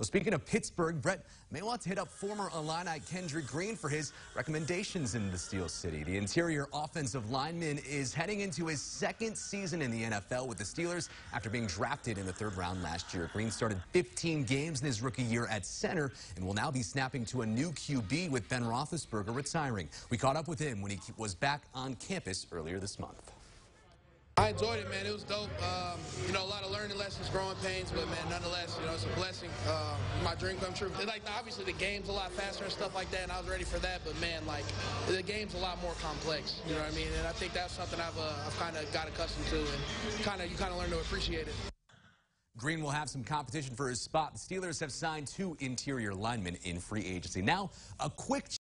Well, speaking of Pittsburgh, Brett may want to hit up former Illini Kendrick Green for his recommendations in the Steel City. The interior offensive lineman is heading into his second season in the NFL with the Steelers after being drafted in the third round last year. Green started 15 games in his rookie year at center and will now be snapping to a new QB with Ben Roethlisberger retiring. We caught up with him when he was back on campus earlier this month. I enjoyed it, man. It was dope. Um, know, a lot of learning lessons, growing pains, but man, nonetheless, you know, it's a blessing. Uh, my dream come true. Like obviously, the game's a lot faster and stuff like that, and I was ready for that. But man, like the game's a lot more complex. You know what I mean? And I think that's something I've uh, I've kind of got accustomed to, and kind of you kind of learn to appreciate it. Green will have some competition for his spot. The Steelers have signed two interior linemen in free agency. Now, a quick